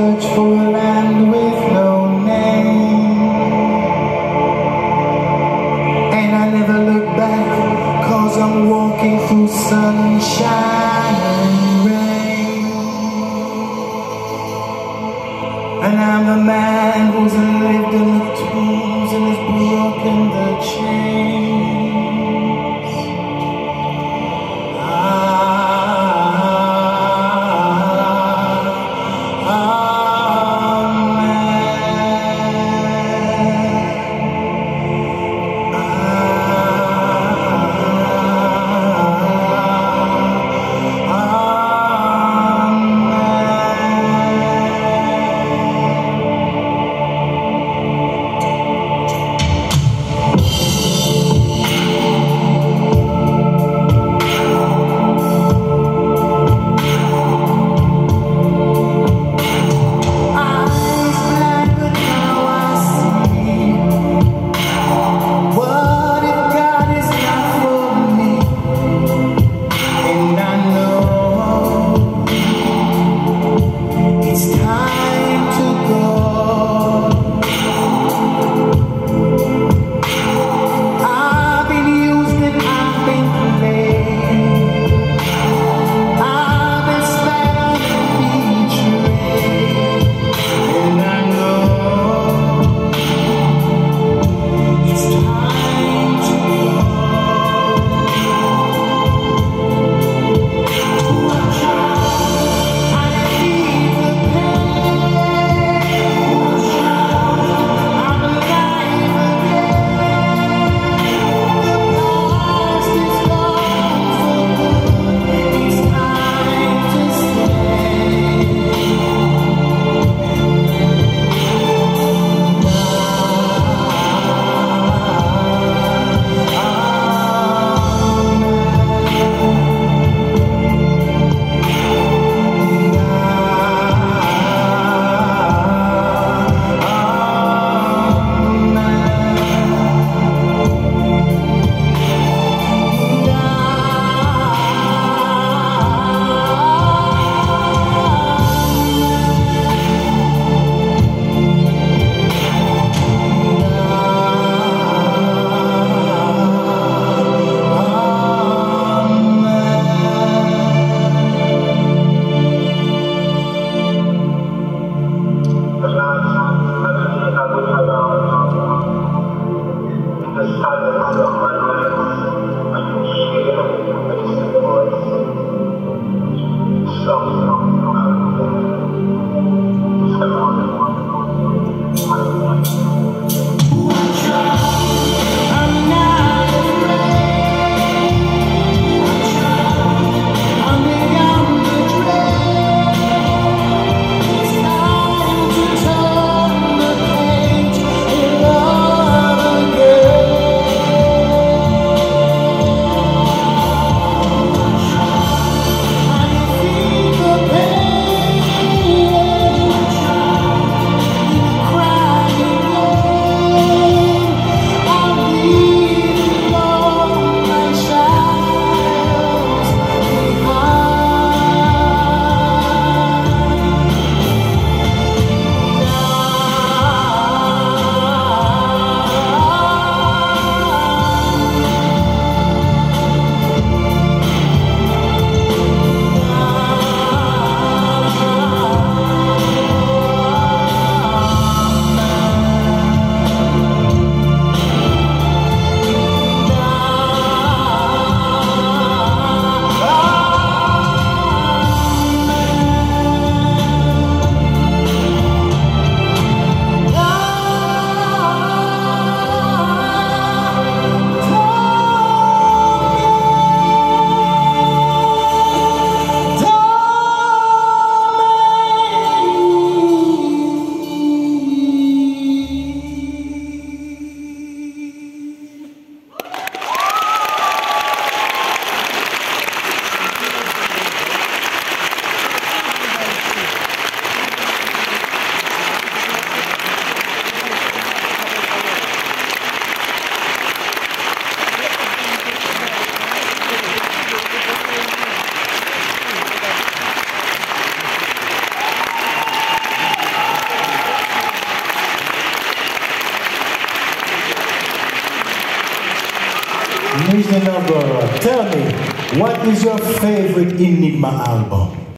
search for a land with no name. And I never look back Cause I'm walking through sunshine and rain. And I'm the man who's lived in the tombs And has broken the chain. Nizhny number. Tell me. What is your favorite Enigma album?